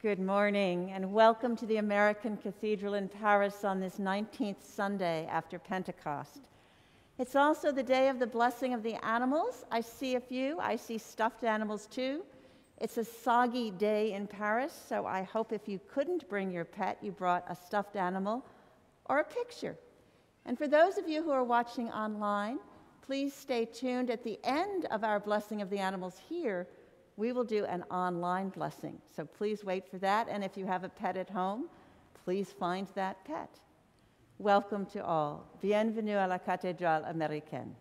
Good morning, and welcome to the American Cathedral in Paris on this 19th Sunday after Pentecost. It's also the day of the blessing of the animals. I see a few, I see stuffed animals too. It's a soggy day in Paris, so I hope if you couldn't bring your pet, you brought a stuffed animal or a picture. And for those of you who are watching online, please stay tuned at the end of our blessing of the animals here we will do an online blessing. So please wait for that. And if you have a pet at home, please find that pet. Welcome to all. Bienvenue à la Cathédrale Américaine.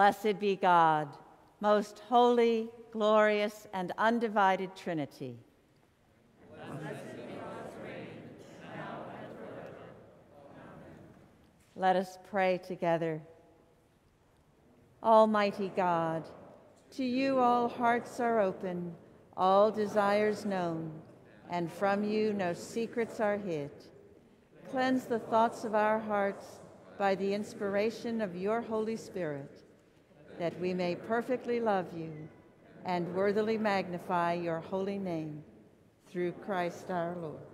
Blessed be God, most holy, glorious, and undivided Trinity. Let us pray together. Almighty God, to you all hearts are open, all desires known, and from you no secrets are hid. Cleanse the thoughts of our hearts by the inspiration of your Holy Spirit, that we may perfectly love you and worthily magnify your holy name through Christ our Lord.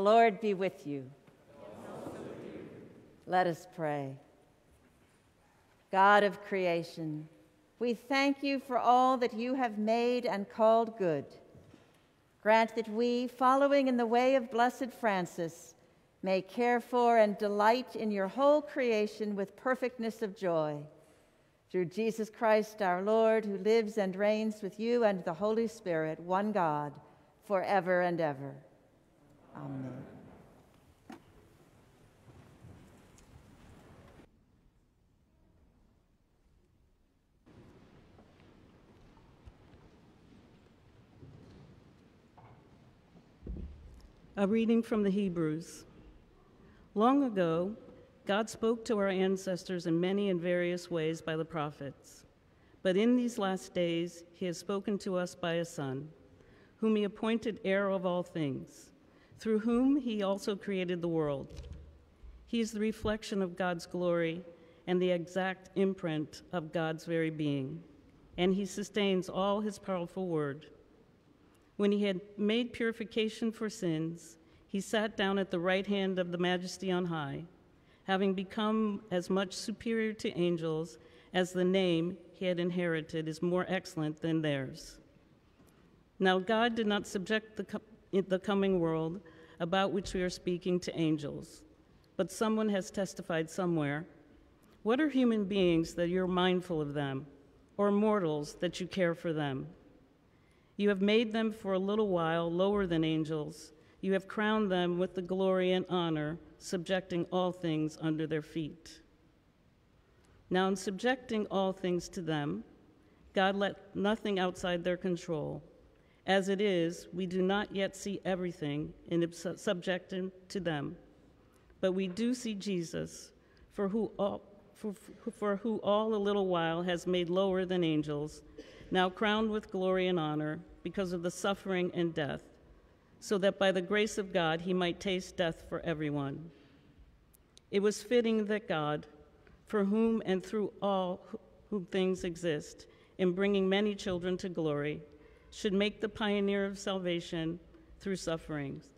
Lord be with you. Let us pray. God of creation, we thank you for all that you have made and called good. Grant that we, following in the way of Blessed Francis, may care for and delight in your whole creation with perfectness of joy. Through Jesus Christ our Lord, who lives and reigns with you and the Holy Spirit, one God, forever and ever. Amen. A reading from the Hebrews. Long ago, God spoke to our ancestors in many and various ways by the prophets. But in these last days, he has spoken to us by a Son, whom he appointed heir of all things through whom he also created the world. He is the reflection of God's glory and the exact imprint of God's very being, and he sustains all his powerful word. When he had made purification for sins, he sat down at the right hand of the majesty on high, having become as much superior to angels as the name he had inherited is more excellent than theirs. Now, God did not subject the in the coming world about which we are speaking to angels. But someone has testified somewhere. What are human beings that you're mindful of them, or mortals that you care for them? You have made them for a little while lower than angels. You have crowned them with the glory and honor, subjecting all things under their feet. Now, in subjecting all things to them, God let nothing outside their control. As it is, we do not yet see everything it's subjected to them. But we do see Jesus, for who, all, for, for who all a little while has made lower than angels, now crowned with glory and honor because of the suffering and death, so that by the grace of God he might taste death for everyone. It was fitting that God, for whom and through all whom things exist, in bringing many children to glory, should make the pioneer of salvation through sufferings.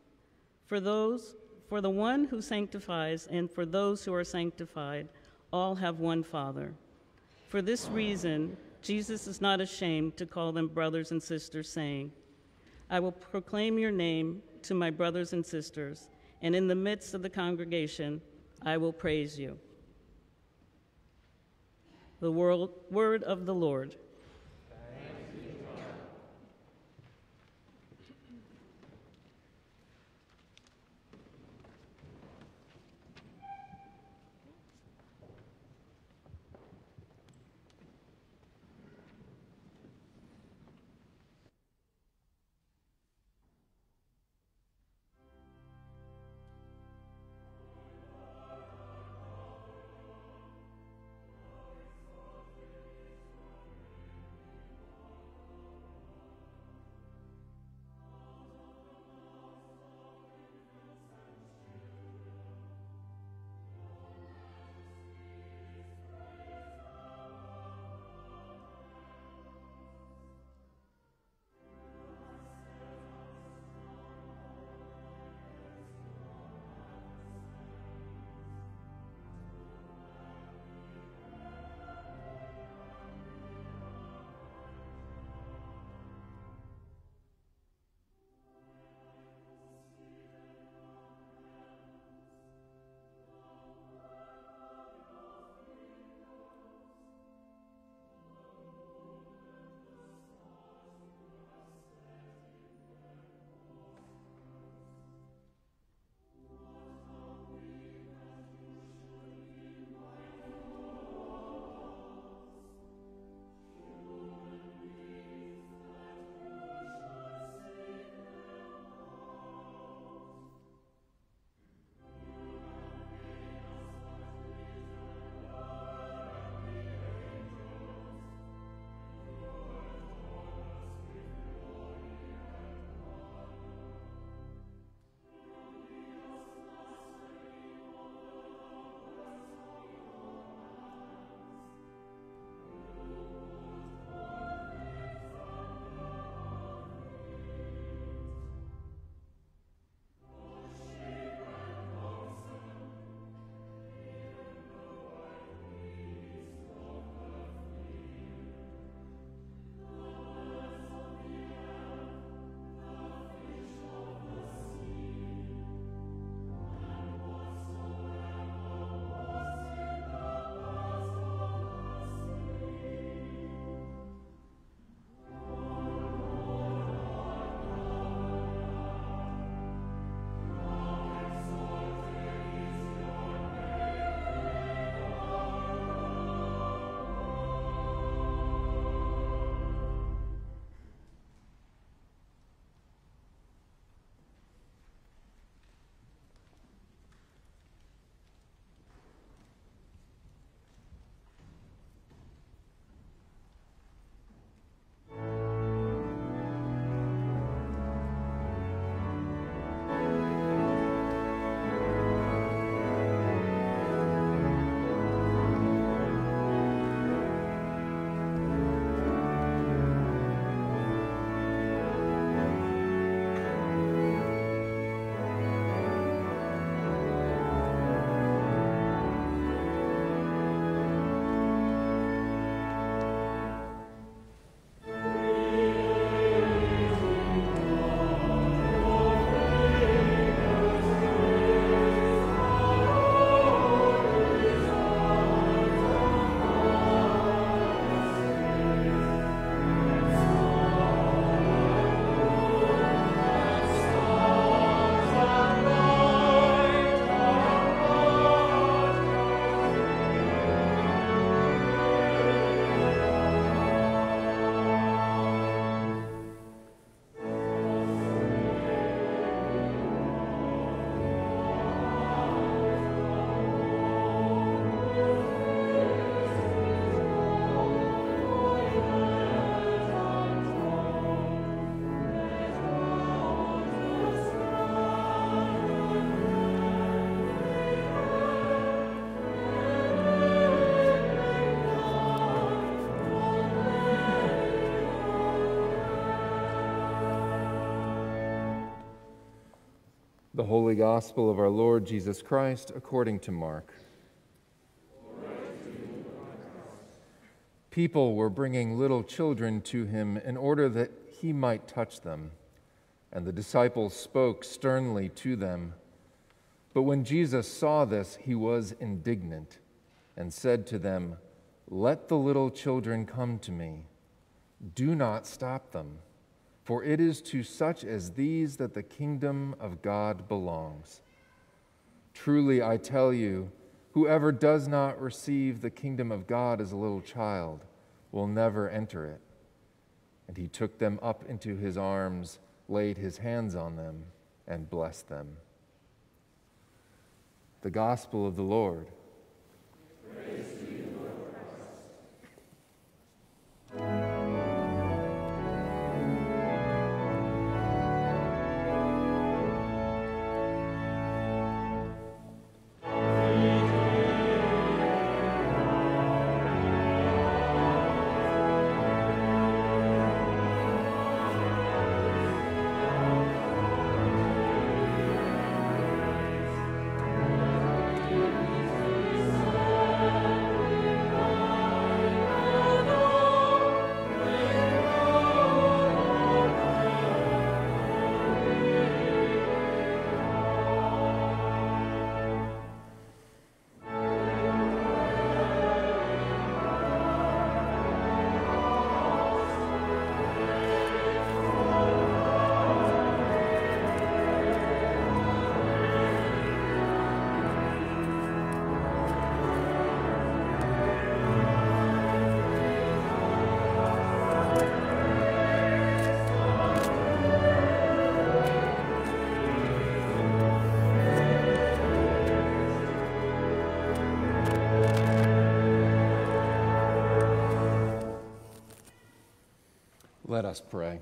For those, for the one who sanctifies and for those who are sanctified, all have one Father. For this reason, Jesus is not ashamed to call them brothers and sisters, saying, I will proclaim your name to my brothers and sisters, and in the midst of the congregation, I will praise you. The word of the Lord. Holy Gospel of our Lord Jesus Christ according to Mark. People were bringing little children to him in order that he might touch them, and the disciples spoke sternly to them. But when Jesus saw this, he was indignant and said to them, Let the little children come to me. Do not stop them for it is to such as these that the kingdom of God belongs. Truly, I tell you, whoever does not receive the kingdom of God as a little child will never enter it. And he took them up into his arms, laid his hands on them, and blessed them. The Gospel of the Lord. Let us pray.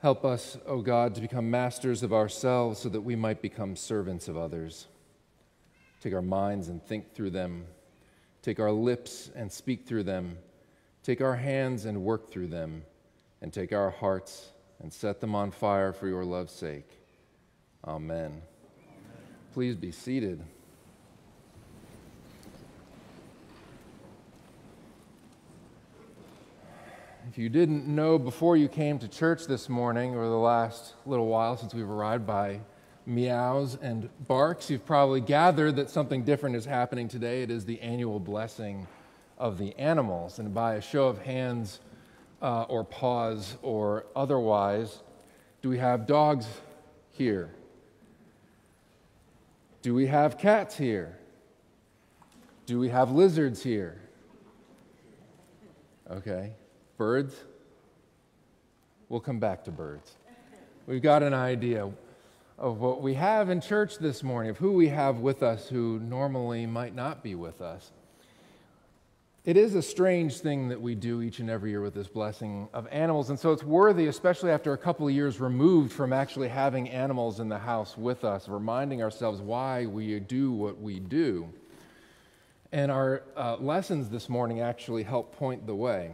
Help us, O God, to become masters of ourselves so that we might become servants of others. Take our minds and think through them. Take our lips and speak through them. Take our hands and work through them. And take our hearts and set them on fire for your love's sake. Amen. Amen. Please be seated. If you didn't know before you came to church this morning or the last little while since we've arrived by meows and barks, you've probably gathered that something different is happening today. It is the annual blessing of the animals. And by a show of hands uh, or paws or otherwise, do we have dogs here? Do we have cats here? Do we have lizards here? Okay. Birds? We'll come back to birds. We've got an idea of what we have in church this morning, of who we have with us who normally might not be with us. It is a strange thing that we do each and every year with this blessing of animals, and so it's worthy, especially after a couple of years removed from actually having animals in the house with us, reminding ourselves why we do what we do. And our uh, lessons this morning actually help point the way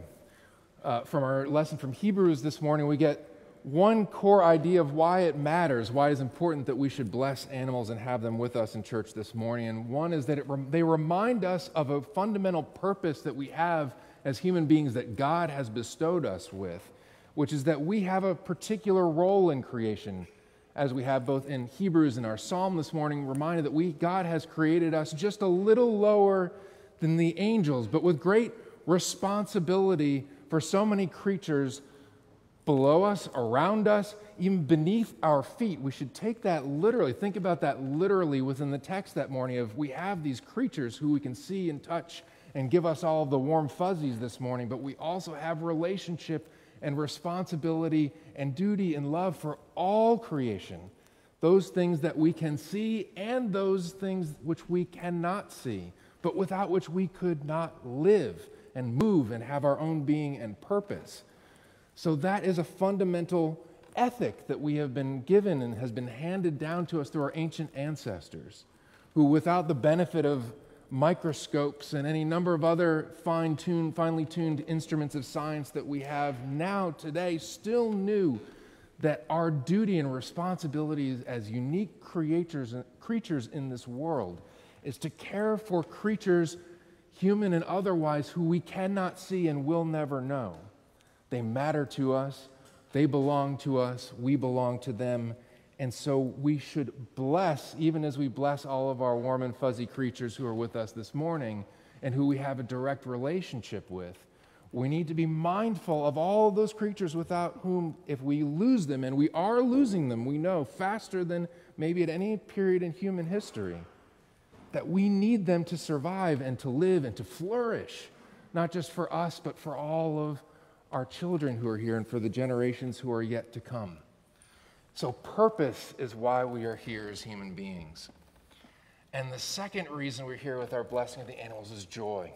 uh, from our lesson from Hebrews this morning, we get one core idea of why it matters, why it's important that we should bless animals and have them with us in church this morning. And one is that they remind us of a fundamental purpose that we have as human beings that God has bestowed us with, which is that we have a particular role in creation, as we have both in Hebrews and our psalm this morning, reminded that we, God has created us just a little lower than the angels, but with great responsibility for so many creatures below us, around us, even beneath our feet. We should take that literally. Think about that literally within the text that morning of we have these creatures who we can see and touch and give us all the warm fuzzies this morning, but we also have relationship and responsibility and duty and love for all creation. Those things that we can see and those things which we cannot see, but without which we could not live and move and have our own being and purpose. So, that is a fundamental ethic that we have been given and has been handed down to us through our ancient ancestors, who, without the benefit of microscopes and any number of other fine tuned, finely tuned instruments of science that we have now today, still knew that our duty and responsibility as unique creatures, creatures in this world is to care for creatures, human and otherwise, who we cannot see and will never know. They matter to us, they belong to us, we belong to them. And so we should bless, even as we bless all of our warm and fuzzy creatures who are with us this morning and who we have a direct relationship with we need to be mindful of all of those creatures without whom, if we lose them, and we are losing them, we know faster than maybe at any period in human history, that we need them to survive and to live and to flourish, not just for us, but for all of our children who are here and for the generations who are yet to come. So, purpose is why we are here as human beings. And the second reason we're here with our blessing of the animals is joy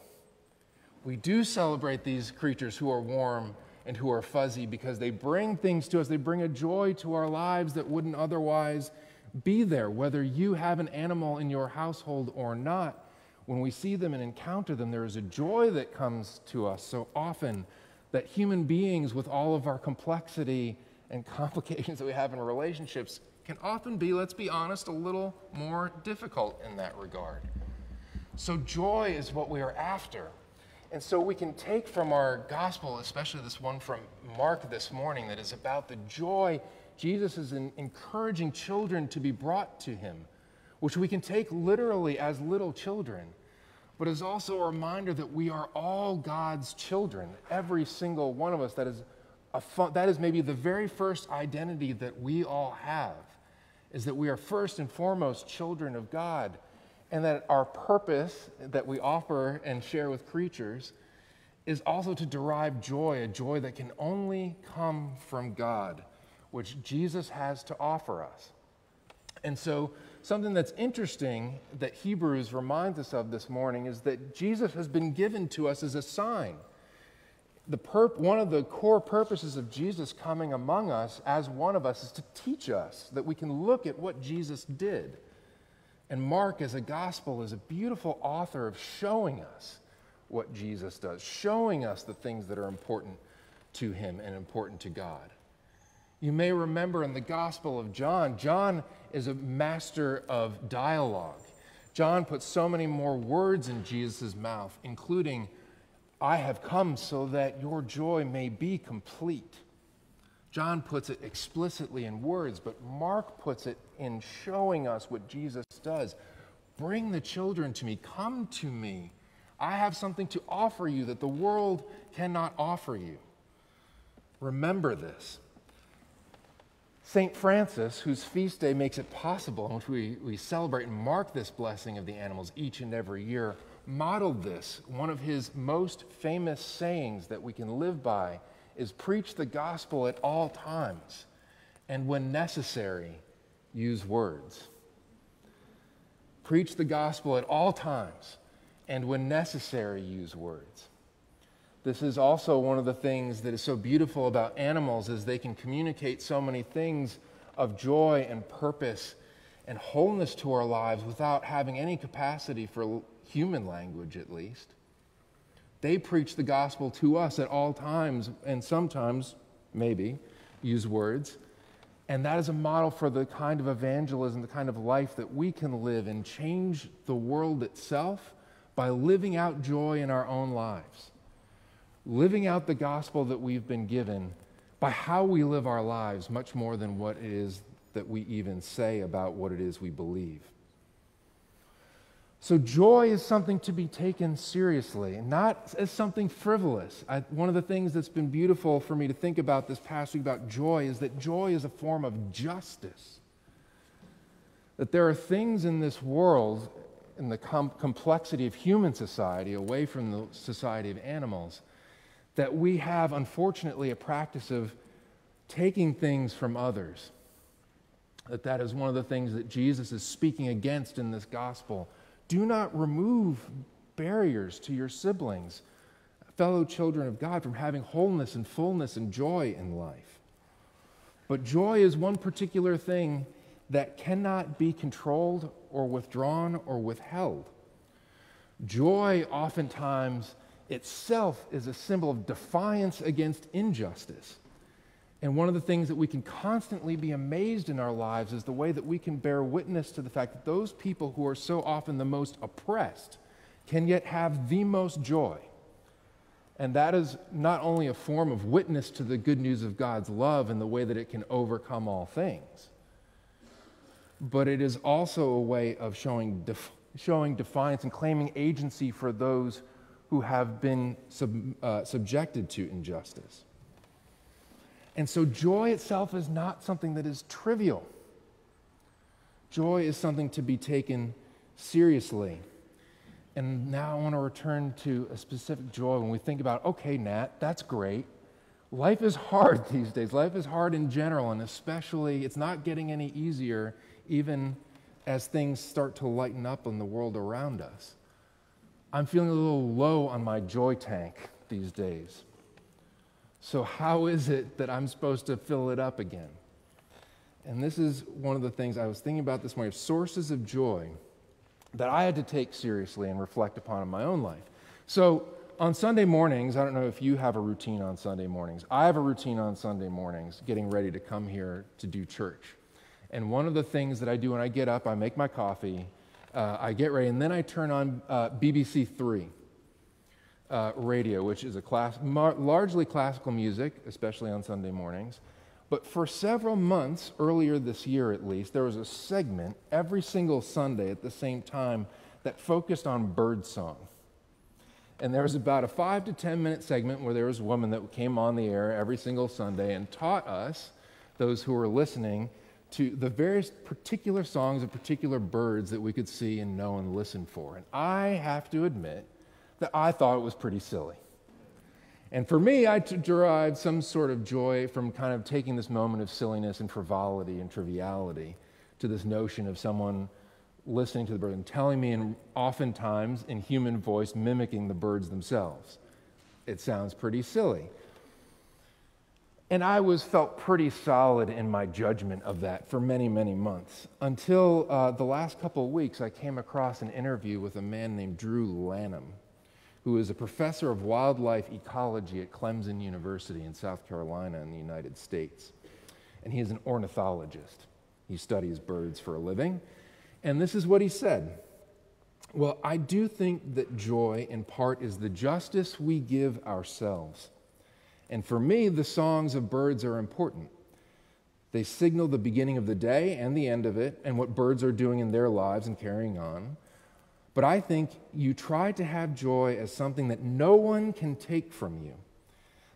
we do celebrate these creatures who are warm and who are fuzzy because they bring things to us. They bring a joy to our lives that wouldn't otherwise be there, whether you have an animal in your household or not. When we see them and encounter them, there is a joy that comes to us so often that human beings, with all of our complexity and complications that we have in relationships, can often be, let's be honest, a little more difficult in that regard. So, joy is what we are after. And so we can take from our gospel, especially this one from Mark this morning, that is about the joy Jesus is encouraging children to be brought to him, which we can take literally as little children, but is also a reminder that we are all God's children, every single one of us. That is, a fun, that is maybe the very first identity that we all have, is that we are first and foremost children of God and that our purpose that we offer and share with creatures is also to derive joy, a joy that can only come from God, which Jesus has to offer us. And so, something that's interesting that Hebrews reminds us of this morning is that Jesus has been given to us as a sign. The perp- one of the core purposes of Jesus coming among us as one of us is to teach us that we can look at what Jesus did and Mark, as a gospel, is a beautiful author of showing us what Jesus does, showing us the things that are important to him and important to God. You may remember in the Gospel of John, John is a master of dialogue. John puts so many more words in Jesus' mouth, including, I have come so that your joy may be complete. John puts it explicitly in words, but Mark puts it in showing us what Jesus does. Bring the children to me. Come to me. I have something to offer you that the world cannot offer you. Remember this. St. Francis, whose feast day makes it possible, in which we, we celebrate and mark this blessing of the animals each and every year, modeled this. One of his most famous sayings that we can live by is preach the gospel at all times, and when necessary, use words. Preach the gospel at all times, and when necessary, use words. This is also one of the things that is so beautiful about animals is they can communicate so many things of joy and purpose and wholeness to our lives without having any capacity for human language at least. They preach the gospel to us at all times, and sometimes, maybe, use words. And that is a model for the kind of evangelism, the kind of life that we can live and change the world itself by living out joy in our own lives. Living out the gospel that we've been given by how we live our lives, much more than what it is that we even say about what it is we believe. So, joy is something to be taken seriously, not as something frivolous. I, one of the things that's been beautiful for me to think about this past week about joy is that joy is a form of justice. That there are things in this world, in the com- complexity of human society, away from the society of animals, that we have, unfortunately, a practice of taking things from others. That that is one of the things that Jesus is speaking against in this gospel do not remove barriers to your siblings, fellow children of God, from having wholeness and fullness and joy in life. But joy is one particular thing that cannot be controlled or withdrawn or withheld. Joy, oftentimes, itself is a symbol of defiance against injustice. And one of the things that we can constantly be amazed in our lives is the way that we can bear witness to the fact that those people who are so often the most oppressed can yet have the most joy. And that is not only a form of witness to the good news of God's love and the way that it can overcome all things, but it is also a way of showing, def- showing defiance and claiming agency for those who have been sub- uh, subjected to injustice. And so joy itself is not something that is trivial. Joy is something to be taken seriously. And now I want to return to a specific joy when we think about, okay, Nat, that's great. Life is hard these days. Life is hard in general, and especially it's not getting any easier even as things start to lighten up in the world around us. I'm feeling a little low on my joy tank these days. So, how is it that I'm supposed to fill it up again? And this is one of the things I was thinking about this morning sources of joy that I had to take seriously and reflect upon in my own life. So, on Sunday mornings, I don't know if you have a routine on Sunday mornings. I have a routine on Sunday mornings getting ready to come here to do church. And one of the things that I do when I get up, I make my coffee, uh, I get ready, and then I turn on uh, BBC Three uh, radio, which is a class, mar- largely classical music, especially on Sunday mornings. But for several months, earlier this year at least, there was a segment every single Sunday at the same time that focused on birdsong. And there was about a five to 10 minute segment where there was a woman that came on the air every single Sunday and taught us, those who were listening, to the various particular songs of particular birds that we could see and know and listen for. And I have to admit, that I thought it was pretty silly. And for me, I derived some sort of joy from kind of taking this moment of silliness and frivolity and triviality to this notion of someone listening to the bird and telling me, and oftentimes in human voice, mimicking the birds themselves. It sounds pretty silly. And I was felt pretty solid in my judgment of that for many, many months until uh, the last couple of weeks. I came across an interview with a man named Drew Lanham, who is a professor of wildlife ecology at Clemson University in South Carolina in the United States. And he is an ornithologist. He studies birds for a living. And this is what he said Well, I do think that joy, in part, is the justice we give ourselves. And for me, the songs of birds are important. They signal the beginning of the day and the end of it, and what birds are doing in their lives and carrying on. But I think you try to have joy as something that no one can take from you,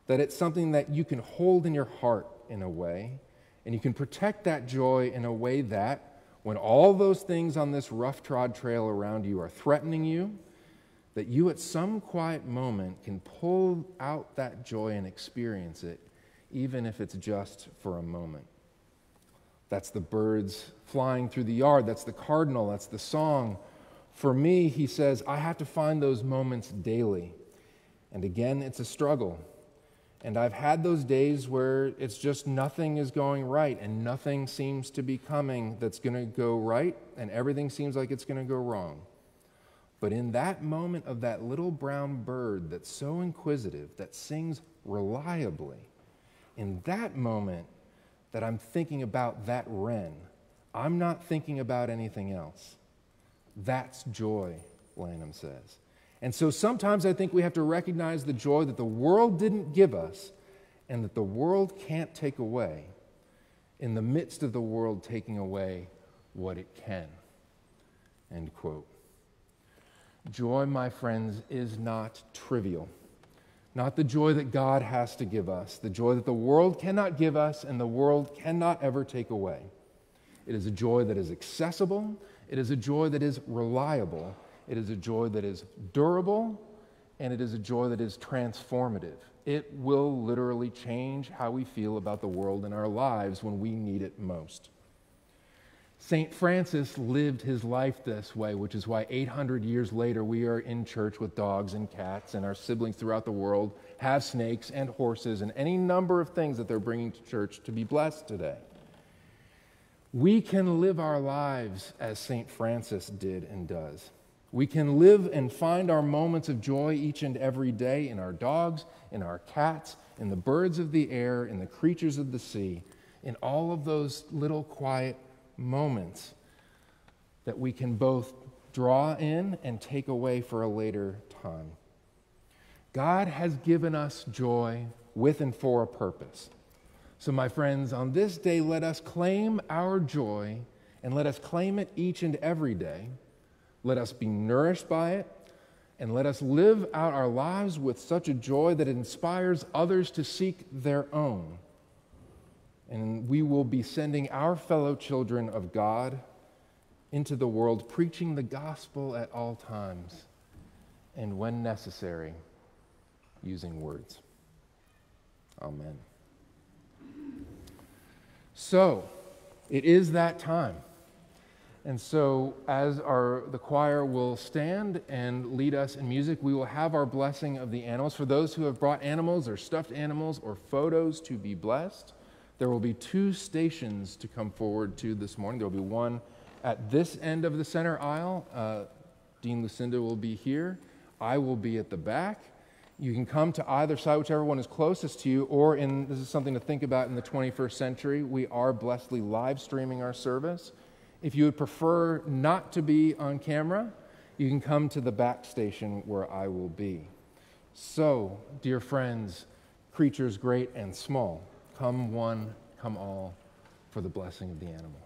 that it's something that you can hold in your heart in a way, and you can protect that joy in a way that, when all those things on this rough trod trail around you are threatening you, that you at some quiet moment can pull out that joy and experience it, even if it's just for a moment. That's the birds flying through the yard, that's the cardinal, that's the song for me, he says, I have to find those moments daily. And again, it's a struggle. And I've had those days where it's just nothing is going right and nothing seems to be coming that's going to go right and everything seems like it's going to go wrong. But in that moment of that little brown bird that's so inquisitive, that sings reliably, in that moment that I'm thinking about that wren, I'm not thinking about anything else. That's joy, Lanham says. And so sometimes I think we have to recognize the joy that the world didn't give us and that the world can't take away in the midst of the world taking away what it can. End quote. Joy, my friends, is not trivial. Not the joy that God has to give us, the joy that the world cannot give us and the world cannot ever take away. It is a joy that is accessible it is a joy that is reliable, it is a joy that is durable, and it is a joy that is transformative. It will literally change how we feel about the world and our lives when we need it most. St. Francis lived his life this way, which is why 800 years later we are in church with dogs and cats, and our siblings throughout the world have snakes and horses and any number of things that they're bringing to church to be blessed today. We can live our lives as St. Francis did and does. We can live and find our moments of joy each and every day in our dogs, in our cats, in the birds of the air, in the creatures of the sea, in all of those little quiet moments that we can both draw in and take away for a later time. God has given us joy with and for a purpose. So, my friends, on this day, let us claim our joy and let us claim it each and every day. Let us be nourished by it and let us live out our lives with such a joy that it inspires others to seek their own. And we will be sending our fellow children of God into the world, preaching the gospel at all times, and when necessary, using words. Amen. So, it is that time. And so, as our, the choir will stand and lead us in music, we will have our blessing of the animals. For those who have brought animals or stuffed animals or photos to be blessed, there will be two stations to come forward to this morning. There will be one at this end of the center aisle. Uh, Dean Lucinda will be here. I will be at the back. You can come to either side, whichever one is closest to you, or in this is something to think about in the 21st century. We are blessedly live streaming our service. If you would prefer not to be on camera, you can come to the back station where I will be. So, dear friends, creatures great and small, come one, come all for the blessing of the animals.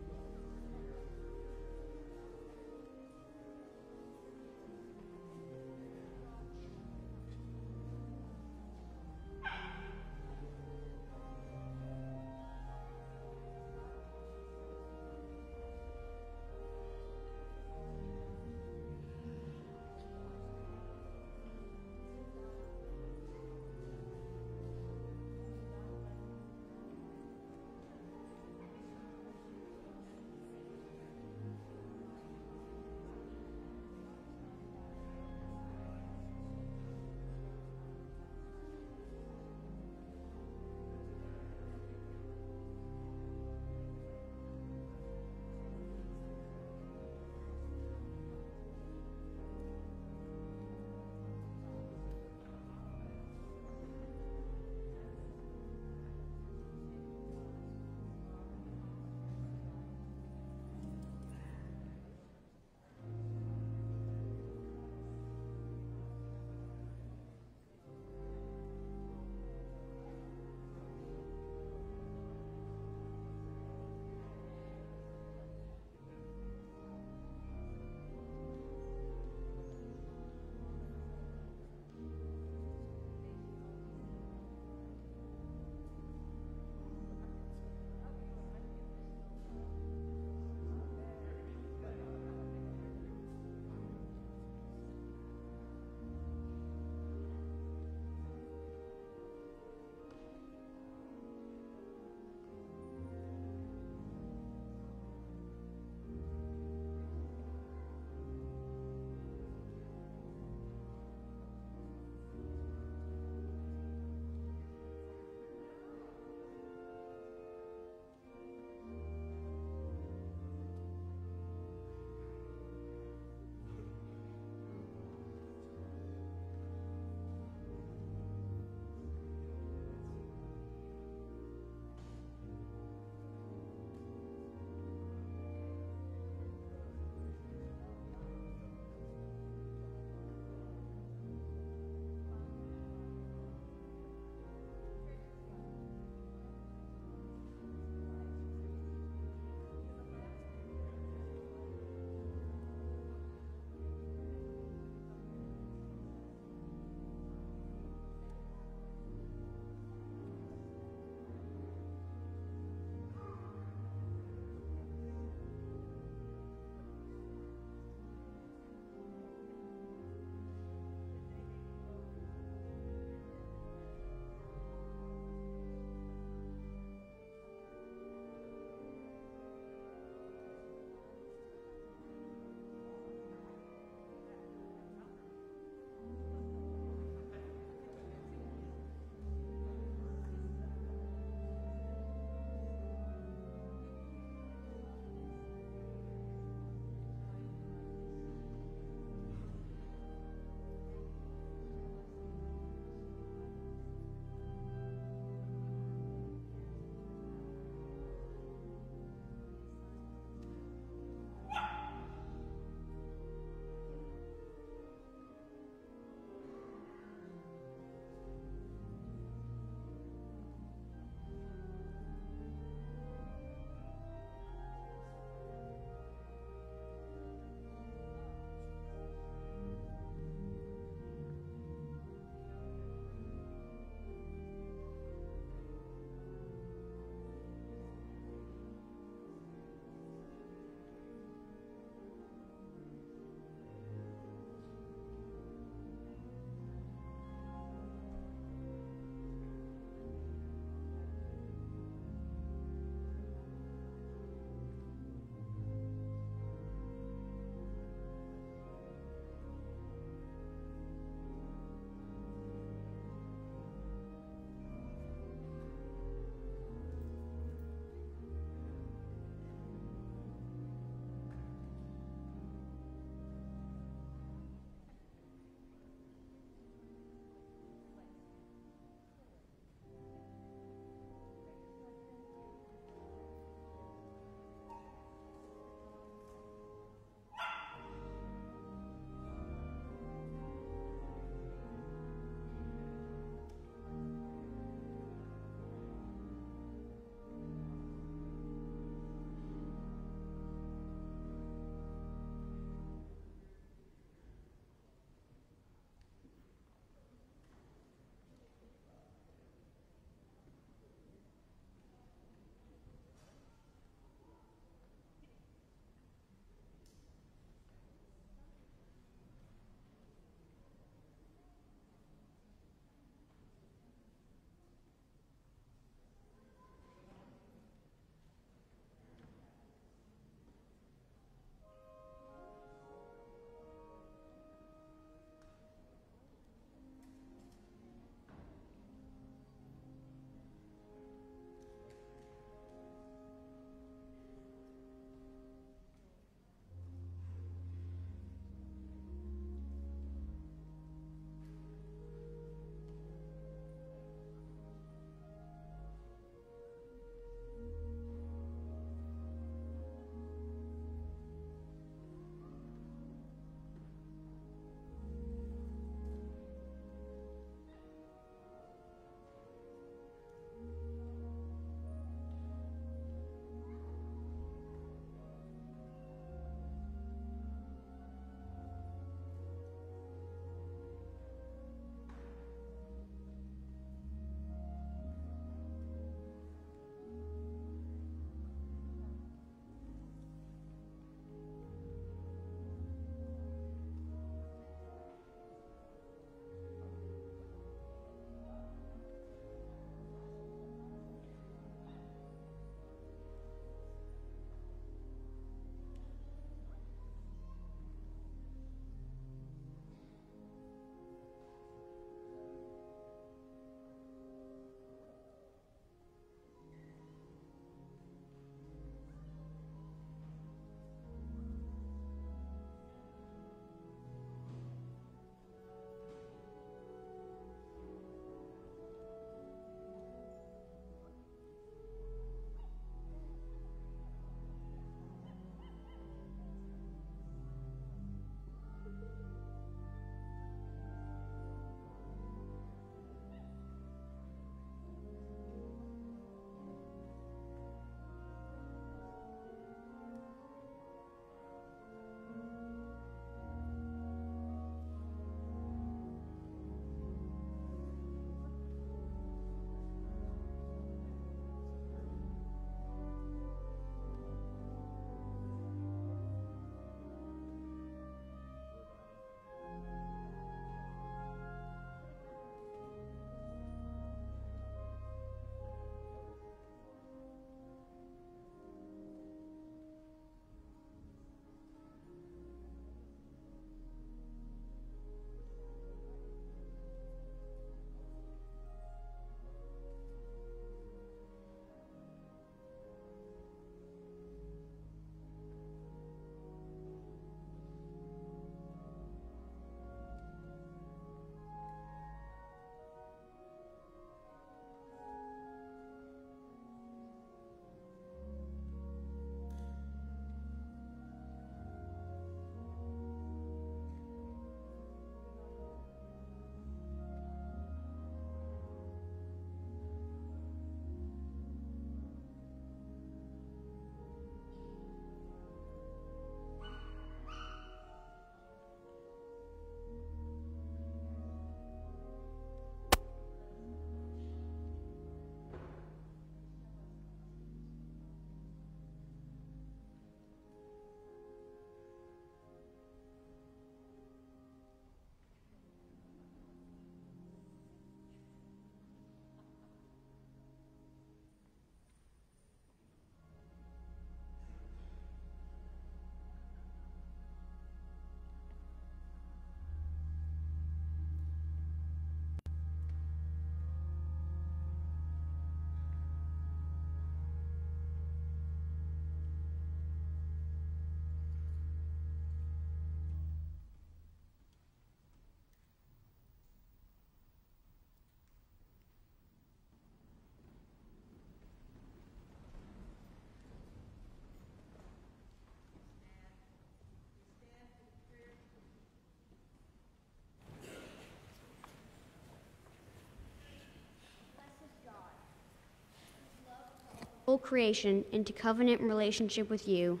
Whole creation into covenant relationship with you,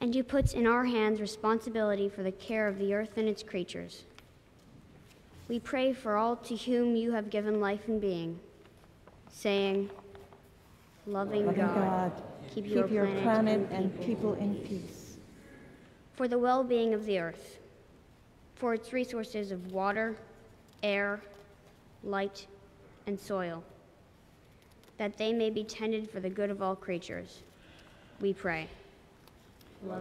and who puts in our hands responsibility for the care of the earth and its creatures. We pray for all to whom you have given life and being, saying, Loving, Loving God, God, keep, keep your, your planet, planet and and people in peace. for the well being of the earth, for its resources of water, air, light, and soil, that they may be tended for the good of all creatures. We pray.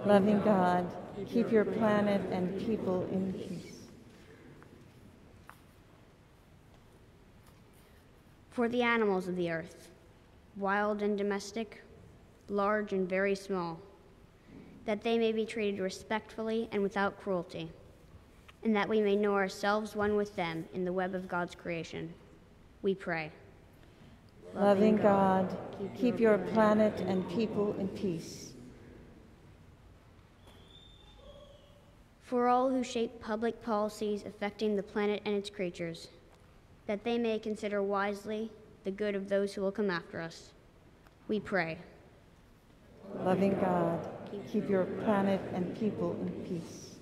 Loving God, keep your planet and people in peace. For the animals of the earth, wild and domestic, large and very small, that they may be treated respectfully and without cruelty, and that we may know ourselves one with them in the web of God's creation. We pray. Loving God, keep your planet and people in peace. For all who shape public policies affecting the planet and its creatures, that they may consider wisely the good of those who will come after us. We pray. Loving God, keep your planet and people in peace.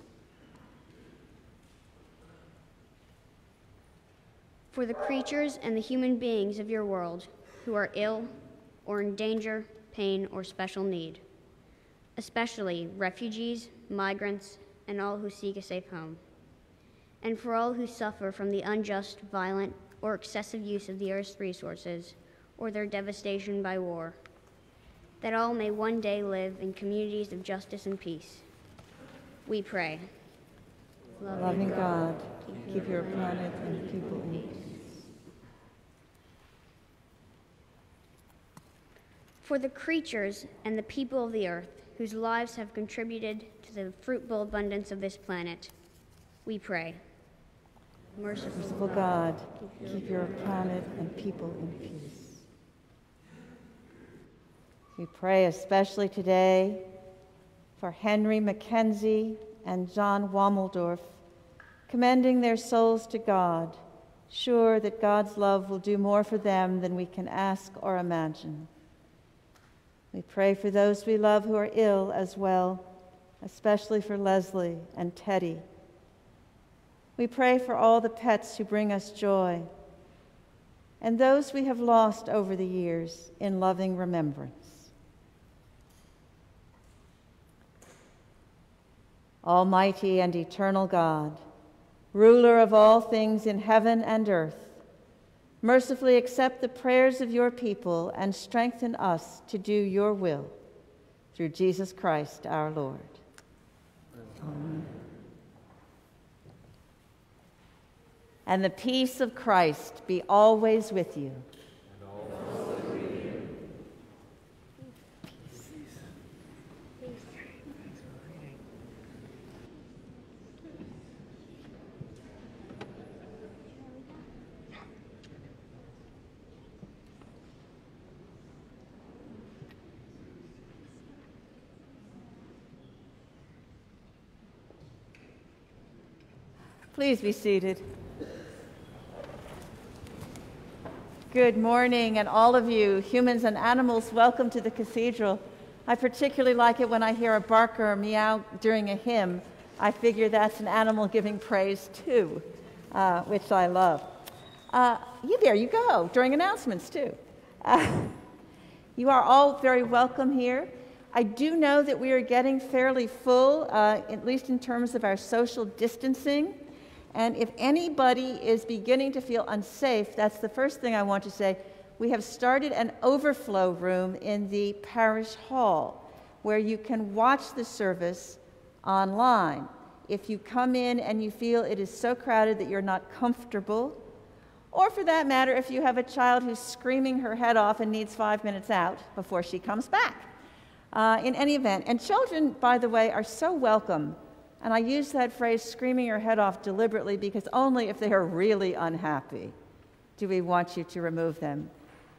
For the creatures and the human beings of your world who are ill or in danger, pain, or special need, especially refugees, migrants, and all who seek a safe home, and for all who suffer from the unjust, violent, or excessive use of the earth's resources or their devastation by war, that all may one day live in communities of justice and peace. We pray. Loving God, keep your planet and people in peace. For the creatures and the people of the earth whose lives have contributed to the fruitful abundance of this planet, we pray. Merciful Merciful God, keep your planet and people in peace. We pray especially today for Henry Mackenzie and John Wommeldorf, commending their souls to God, sure that God's love will do more for them than we can ask or imagine. We pray for those we love who are ill as well, especially for Leslie and Teddy. We pray for all the pets who bring us joy and those we have lost over the years in loving remembrance. Almighty and eternal God, ruler of all things in heaven and earth, mercifully accept the prayers of your people and strengthen us to do your will. Through Jesus Christ our Lord. Amen. And the peace of Christ be always with you. Please be seated. Good morning, and all of you, humans and animals, welcome to the cathedral. I particularly like it when I hear a bark or a meow during a hymn. I figure that's an animal giving praise too, uh, which I love. Uh, you there, you go, during announcements too. Uh, you are all very welcome here. I do know that we are getting fairly full, uh, at least in terms of our social distancing. And if anybody is beginning to feel unsafe, that's the first thing I want to say. We have started an overflow room in the parish hall where you can watch the service online. If you come in and you feel it is so crowded that you're not comfortable, or for that matter, if you have a child who's screaming her head off and needs five minutes out before she comes back. Uh, in any event, and children, by the way, are so welcome and I use that phrase, screaming your head off, deliberately because only if they are really unhappy do we want you to remove them.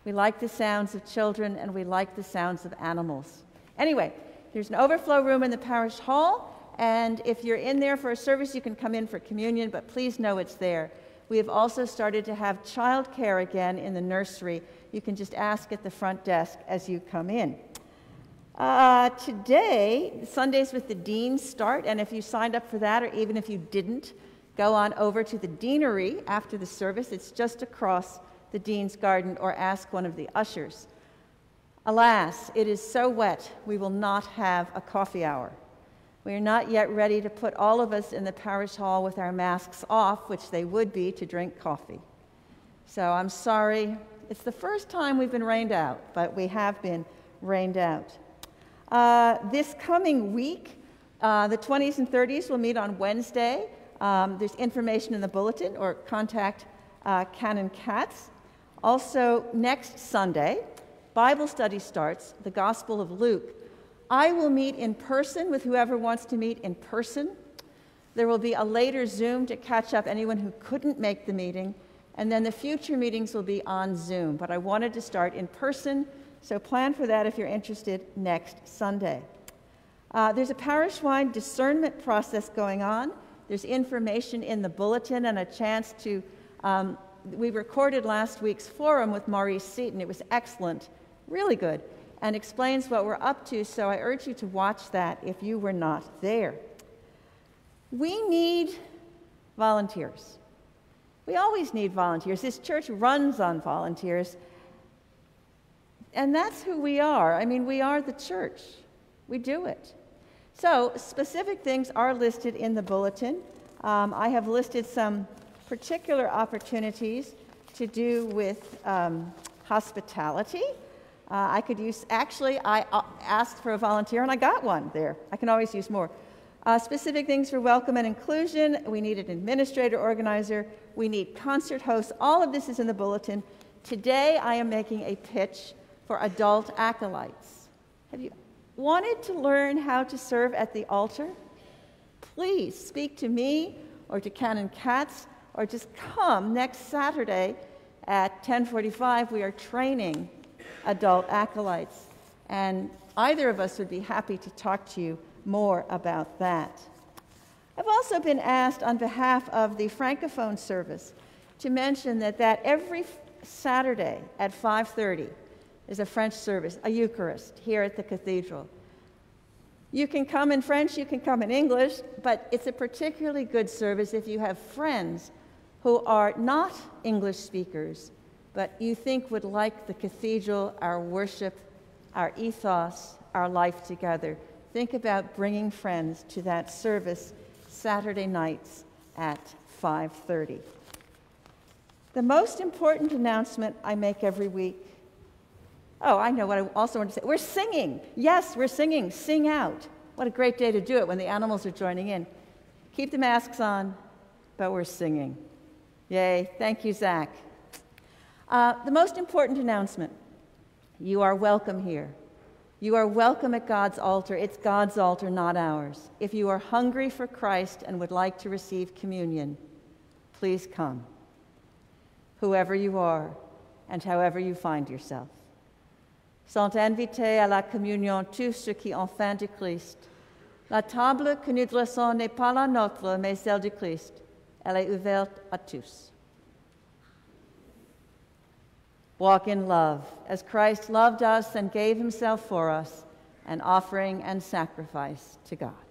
We like the sounds of children and we like the sounds of animals. Anyway, there's an overflow room in the parish hall, and if you're in there for a service, you can come in for communion, but please know it's there. We have also started to have childcare again in the nursery. You can just ask at the front desk as you come in. Uh, today, Sundays with the Dean start, and if you signed up for that, or even if you didn't, go on over to the Deanery after the service. It's just across the Dean's Garden, or ask one of the ushers. Alas, it is so wet, we will not have a coffee hour. We are not yet ready to put all of us in the parish hall with our masks off, which they would be to drink coffee. So I'm sorry. It's the first time we've been rained out, but we have been rained out. Uh, this coming week, uh, the 20s and 30s will meet on Wednesday. Um, there's information in the bulletin or contact uh, Canon Katz. Also, next Sunday, Bible study starts, the Gospel of Luke. I will meet in person with whoever wants to meet in person. There will be a later Zoom to catch up anyone who couldn't make the meeting, and then the future meetings will be on Zoom. But I wanted to start in person so plan for that if you're interested next Sunday. Uh, there's a parish wide discernment process going on. There's information in the bulletin and a chance to. Um, we recorded last week's forum with Maurice Seaton. It was excellent, really good, and explains what we're up to. So I urge you to watch that if you were not there. We need volunteers. We always need volunteers. This church runs on volunteers. And that's who we are. I mean, we are the church, we do it. So, specific things are listed in the bulletin. Um, I have listed some particular opportunities to do with um, hospitality. Uh, I could use, actually, I uh, asked for a volunteer and I got one there. I can always use more. Uh, specific things for welcome and inclusion. We need an administrator organizer. We need concert hosts. All of this is in the bulletin. Today, I am making a pitch for adult acolytes. Have you wanted to learn how to serve at the altar? Please speak to me or to Canon Katz or just come next Saturday at 1045. We are training adult acolytes. And either of us would be happy to talk to you more about that. I've also been asked on behalf of the Francophone service to mention that, that every Saturday at 5:30 is a French service, a Eucharist here at the cathedral. You can come in French, you can come in English, but it's a particularly good service if you have friends who are not English speakers, but you think would like the cathedral, our worship, our ethos, our life together. Think about bringing friends to that service Saturday nights at 5:30. The most important announcement I make every week Oh, I know what I also want to say. We're singing. Yes, we're singing. Sing out. What a great day to do it when the animals are joining in. Keep the masks on, but we're singing. Yay. Thank you, Zach. Uh, the most important announcement you are welcome here. You are welcome at God's altar. It's God's altar, not ours. If you are hungry for Christ and would like to receive communion, please come. Whoever you are and however you find yourself sont invités à la communion tous ceux qui ont faim du Christ. La table que nous dressons n'est pas la nôtre, mais celle du Christ. Elle est ouverte à tous. Walk in love, as Christ loved us and gave himself for us, an offering and sacrifice to God.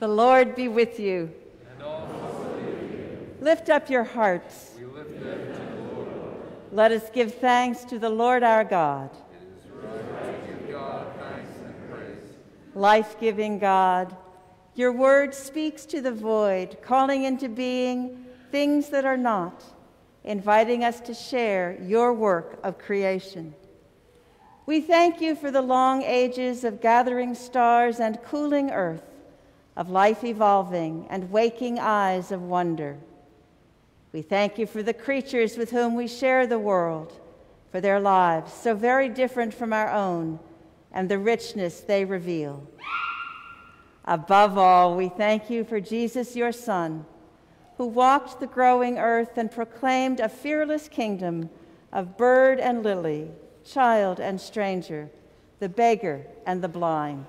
The Lord be with you. With you. Lift up your hearts. We lift them to the Lord. Let us give thanks to the Lord our God. Right God thanks and praise. Life giving God, your word speaks to the void, calling into being things that are not, inviting us to share your work of creation. We thank you for the long ages of gathering stars and cooling earth of life evolving and waking eyes of wonder. We thank you for the creatures with whom we share the world, for their lives, so very different from our own, and the richness they reveal. Above all, we thank you for Jesus, your Son, who walked the growing earth and proclaimed a fearless kingdom of bird and lily, child and stranger, the beggar and the blind.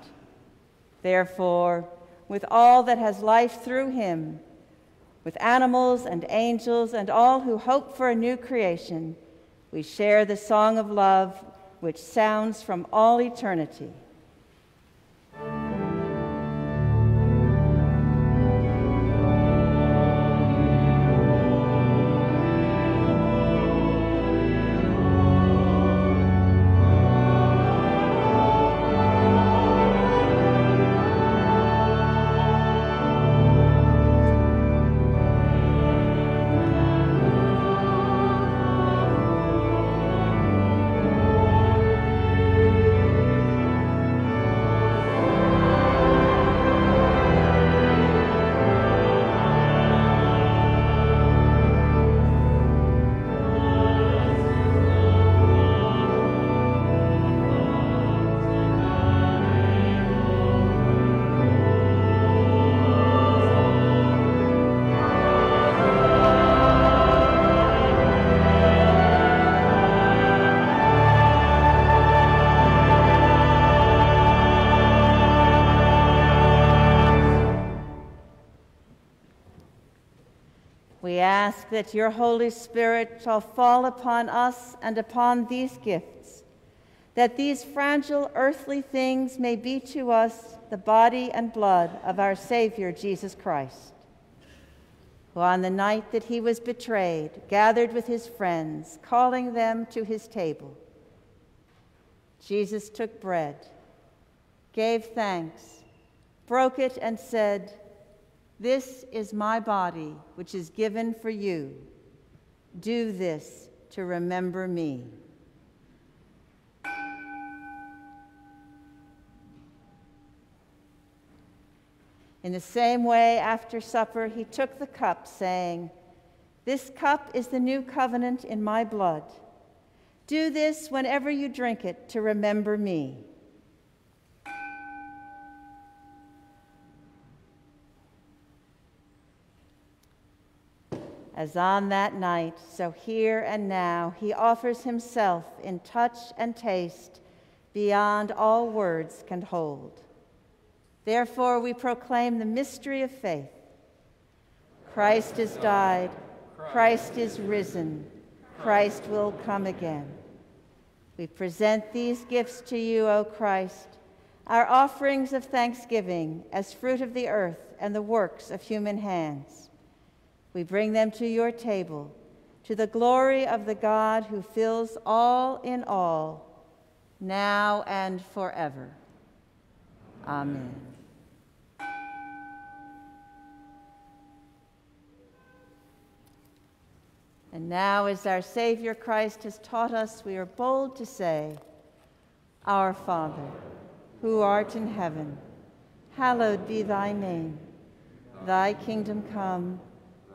Therefore, with all that has life through him, with animals and angels and all who hope for a new creation, we share the song of love which sounds from all eternity. That your Holy Spirit shall fall upon us and upon these gifts, that these fragile earthly things may be to us the body and blood of our Savior Jesus Christ, who on the night that he was betrayed gathered with his friends, calling them to his table. Jesus took bread, gave thanks, broke it, and said, this is my body, which is given for you. Do this to remember me. In the same way, after supper, he took the cup, saying, This cup is the new covenant in my blood. Do this whenever you drink it to remember me. As on that night, so here and now, he offers himself in touch and taste beyond all words can hold. Therefore, we proclaim the mystery of faith. Christ has died, Christ is risen, Christ will come again. We present these gifts to you, O Christ, our offerings of thanksgiving as fruit of the earth and the works of human hands. We bring them to your table, to the glory of the God who fills all in all, now and forever. Amen. And now, as our Savior Christ has taught us, we are bold to say, Our Father, who art in heaven, hallowed be thy name. Thy kingdom come.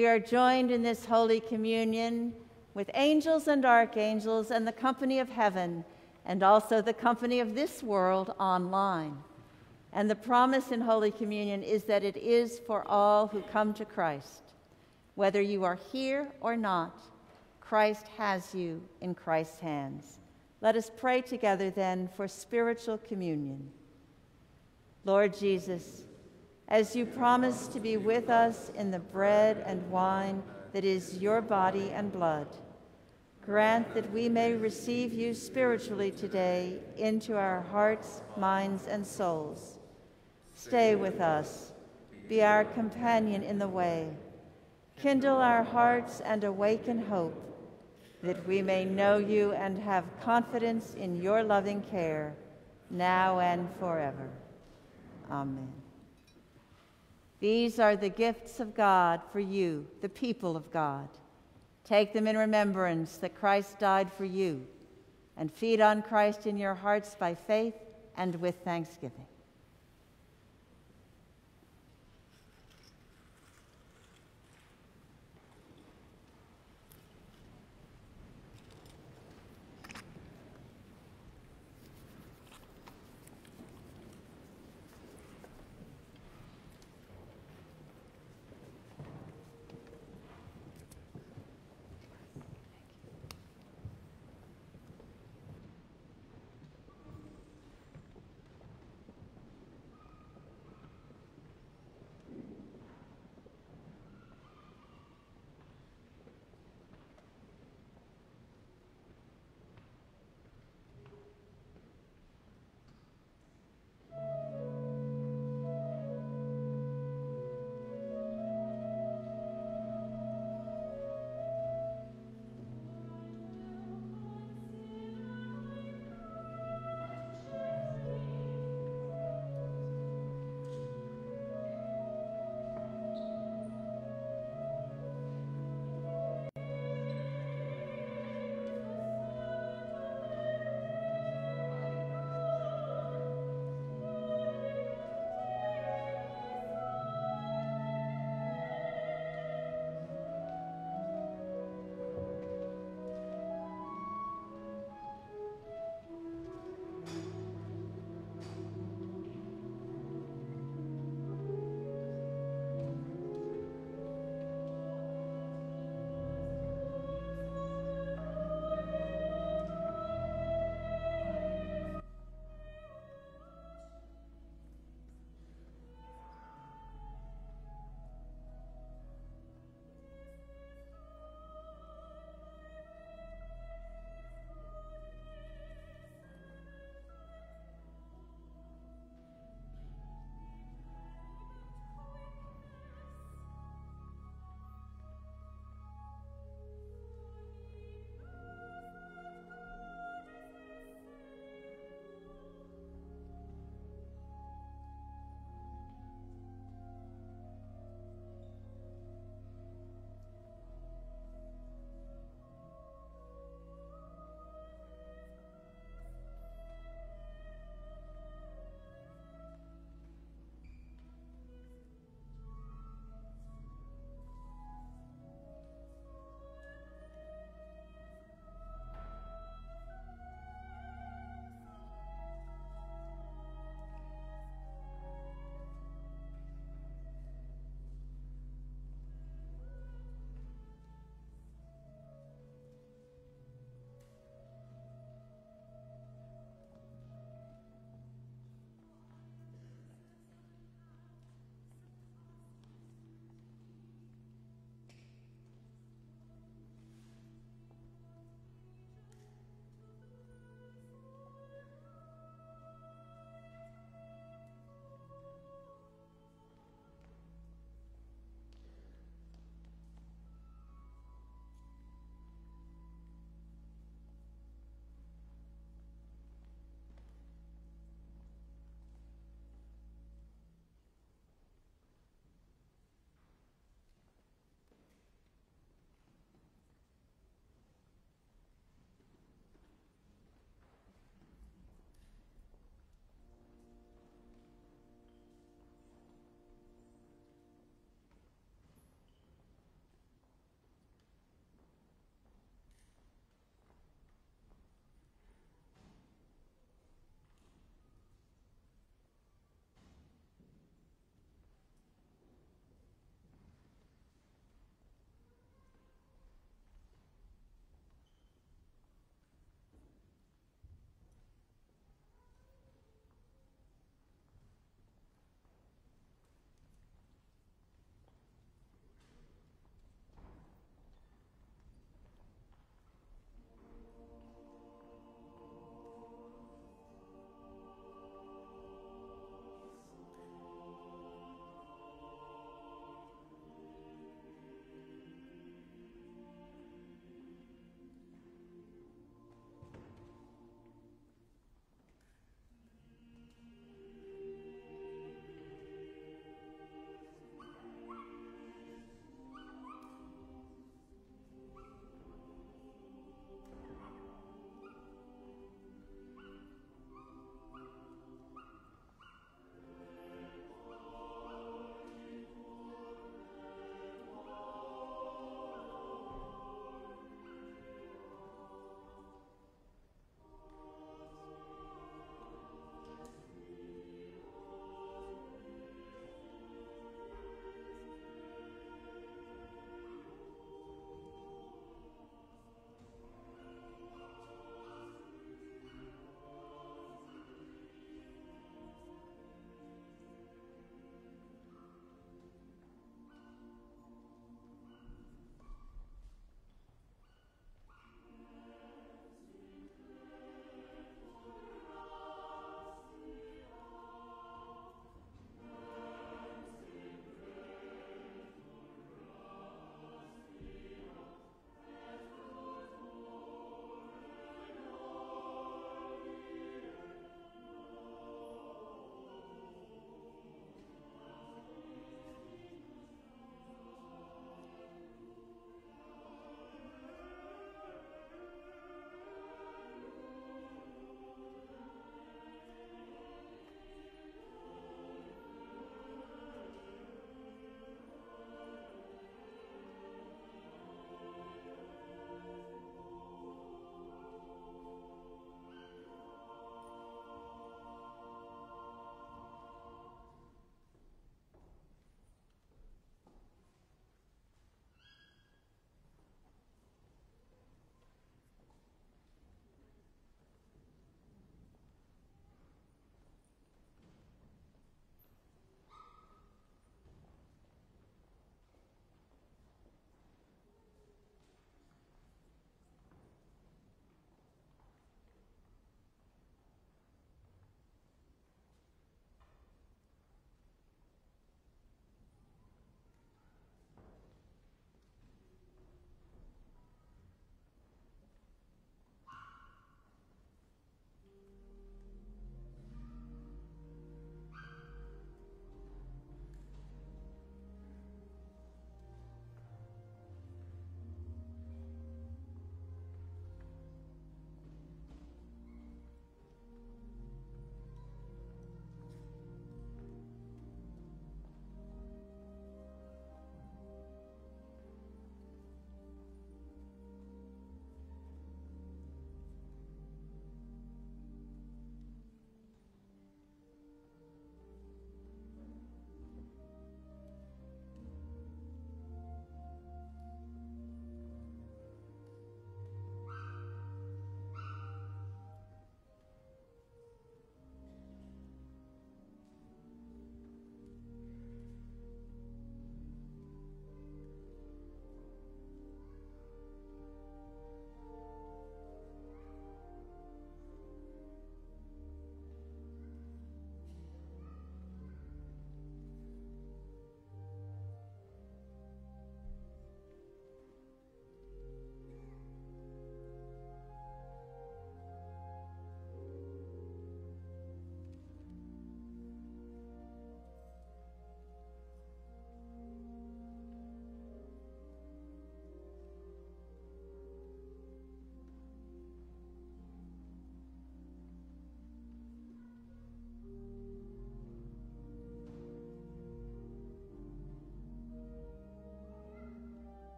We are joined in this Holy Communion with angels and archangels and the company of heaven, and also the company of this world online. And the promise in Holy Communion is that it is for all who come to Christ. Whether you are here or not, Christ has you in Christ's hands. Let us pray together then for spiritual communion. Lord Jesus, as you promise to be with us in the bread and wine that is your body and blood, grant that we may receive you spiritually today into our hearts, minds, and souls. Stay with us, be our companion in the way, kindle our hearts and awaken hope, that we may know you and have confidence in your loving care, now and forever. Amen. These are the gifts of God for you, the people of God. Take them in remembrance that Christ died for you, and feed on Christ in your hearts by faith and with thanksgiving.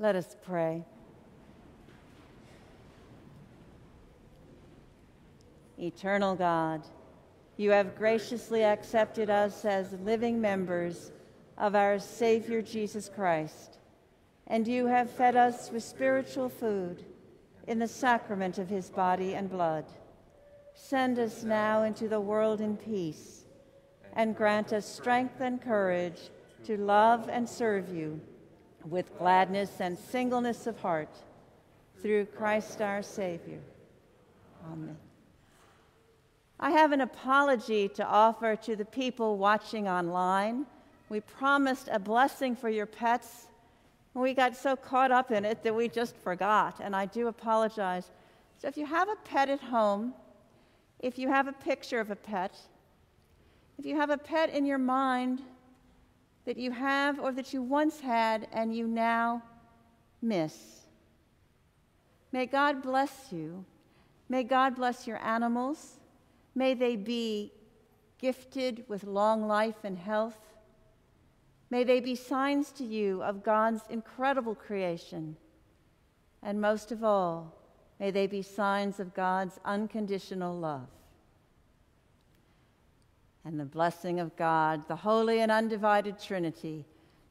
Let us pray. Eternal God, you have graciously accepted us as living members of our Savior Jesus Christ, and you have fed us with spiritual food in the sacrament of his body and blood. Send us now into the world in peace, and grant us strength and courage to love and serve you with gladness and singleness of heart through Christ our Savior. Amen. I have an apology to offer to the people watching online. We promised a blessing for your pets. We got so caught up in it that we just forgot, and I do apologize. So if you have a pet at home, if you have a picture of a pet, if you have a pet in your mind that you have or that you once had and you now miss, may God bless you. May God bless your animals. May they be gifted with long life and health. May they be signs to you of God's incredible creation. And most of all, may they be signs of God's unconditional love. And the blessing of God, the holy and undivided Trinity,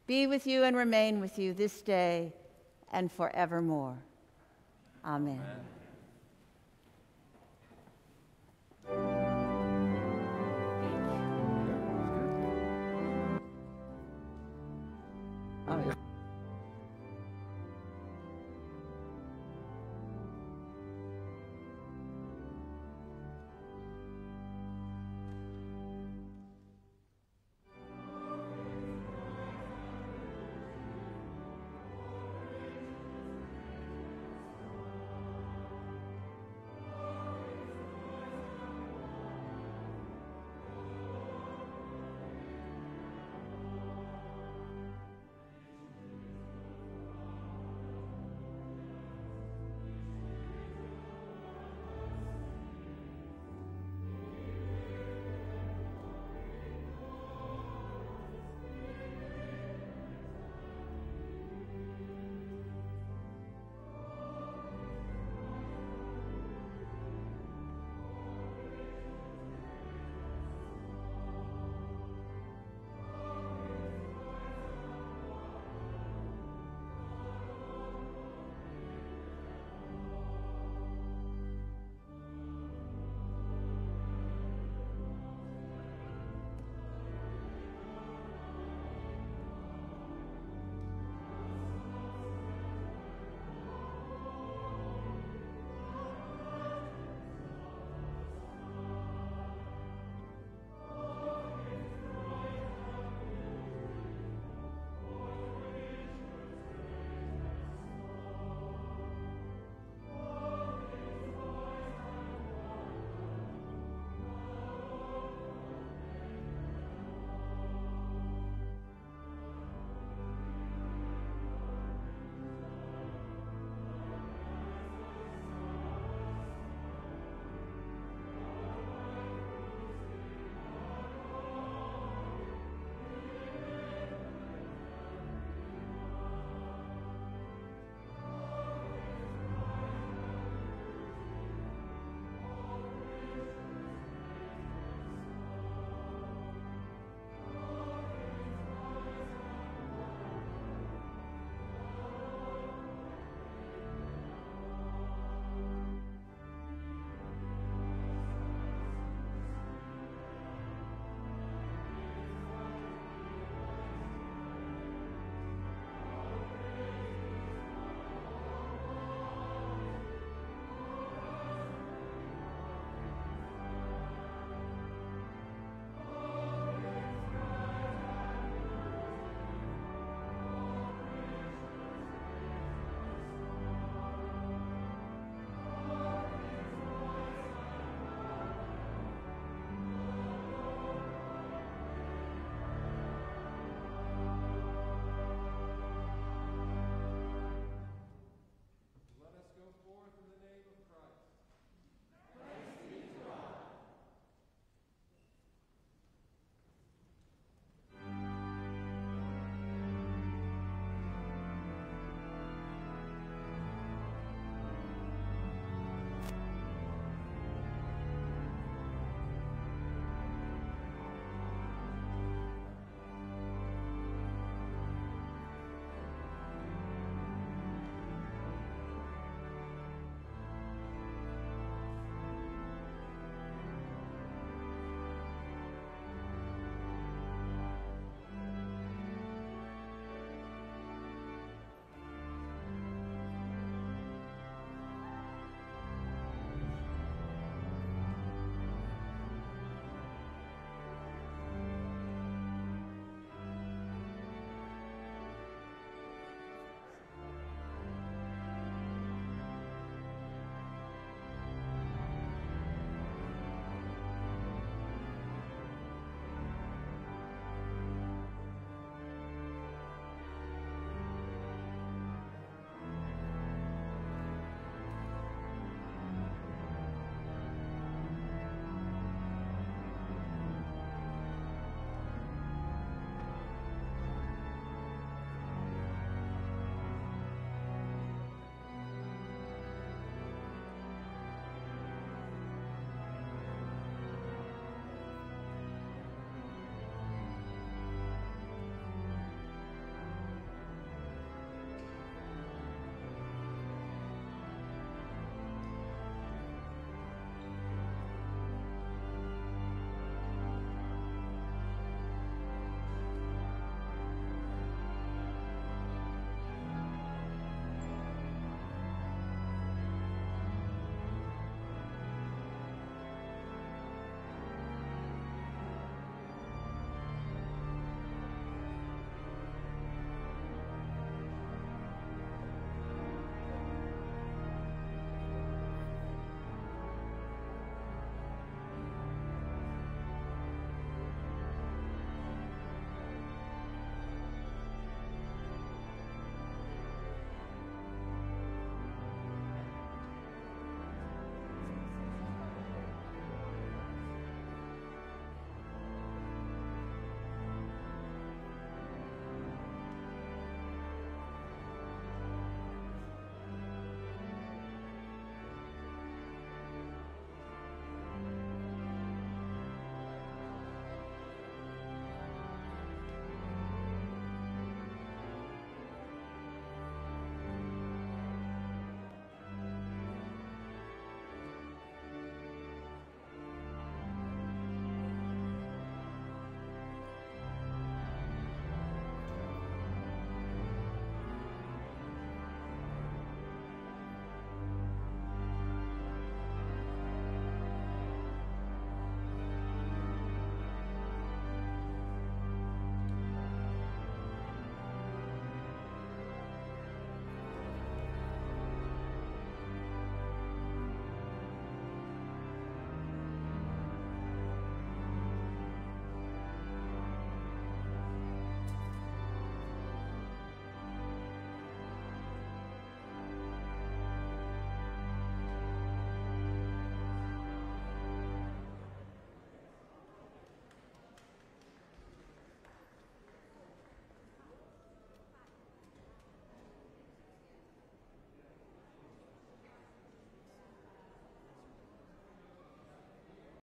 be with you and remain with you this day and forevermore. Amen. Amen.